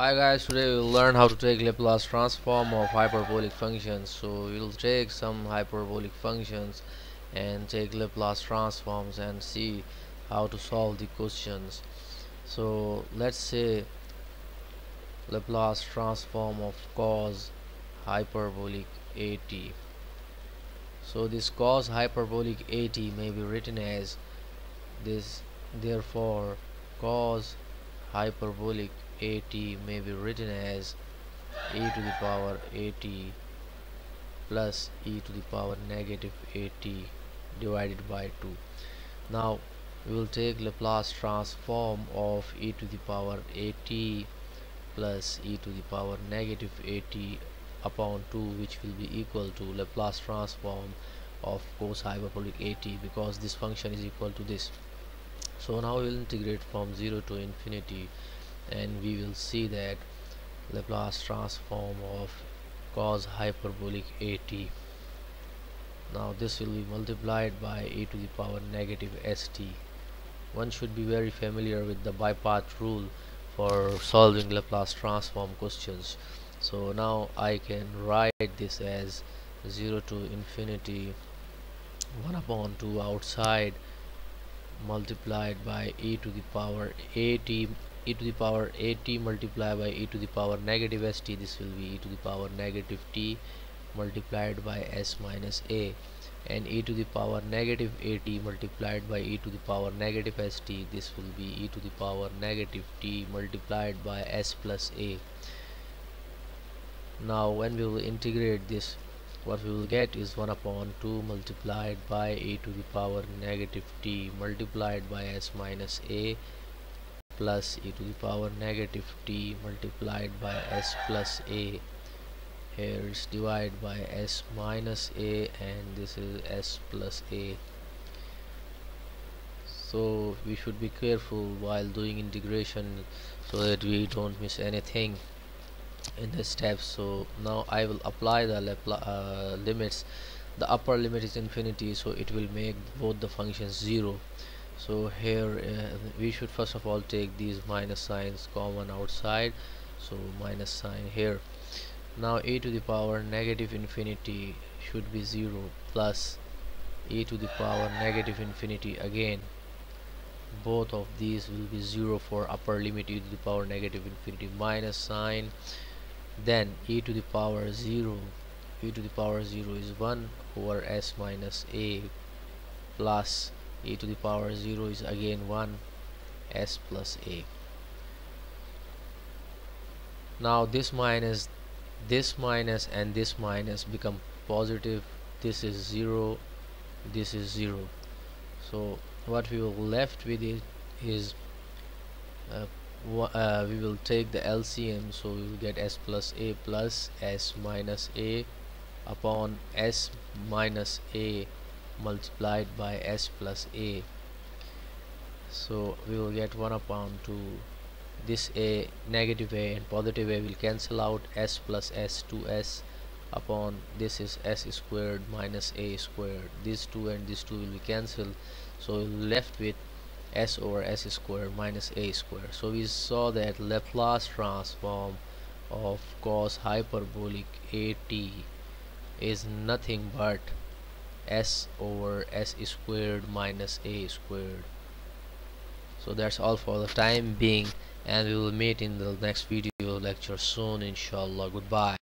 Hi guys, today we'll learn how to take Laplace transform of hyperbolic functions. So we'll take some hyperbolic functions and take Laplace transforms and see how to solve the questions. So let's say Laplace transform of cos hyperbolic AT. So this cos hyperbolic AT may be written as this therefore cos hyperbolic at may be written as e to the power at plus e to the power negative at divided by 2 now we will take Laplace transform of e to the power at plus e to the power negative at upon 2 which will be equal to Laplace transform of cos hyperbolic at because this function is equal to this. So now we will integrate from 0 to infinity and we will see that Laplace transform of cos hyperbolic at now this will be multiplied by e to the power negative st one should be very familiar with the by-part rule for solving Laplace transform questions. So now I can write this as 0 to infinity 1 upon 2 outside multiplied by e to the power at e to the power at multiplied by e to the power negative st this will be e to the power negative t multiplied by s minus a. And e to the power negative at multiplied by e to the power negative st this will be e to the power negative t multiplied by s plus a. Now when we will integrate this what we will get is 1 upon 2 multiplied by e to the power negative t multiplied by s minus a plus e to the power negative t multiplied by s plus a here is divided by s minus a and this is s plus a. So we should be careful while doing integration so that we don't miss anything in the steps so now I will apply the uh, limits. The upper limit is infinity so it will make both the functions zero so here uh, we should first of all take these minus signs common outside. So minus sign here. Now e to the power negative infinity should be 0 plus e to the power negative infinity again. Both of these will be 0 for upper limit e to the power negative infinity minus sign. Then e to the power 0 e to the power 0 is 1 over s minus a plus e to the power 0 is again 1 s plus a. Now this minus this minus and this minus become positive. This is 0 this is 0 so what we will left with it is uh, uh, we will take the LCM so we will get s plus a plus s minus a upon s minus a multiplied by s plus a. So we will get 1 upon 2 this a negative a and positive a will cancel out s plus s 2s upon this is s squared minus a squared. These two and these two will be cancelled. So left with s over s squared minus a squared. So we saw that Laplace transform of cos hyperbolic at is nothing but s over s squared minus a squared. So that's all for the time being and we will meet in the next video lecture soon inshallah. Goodbye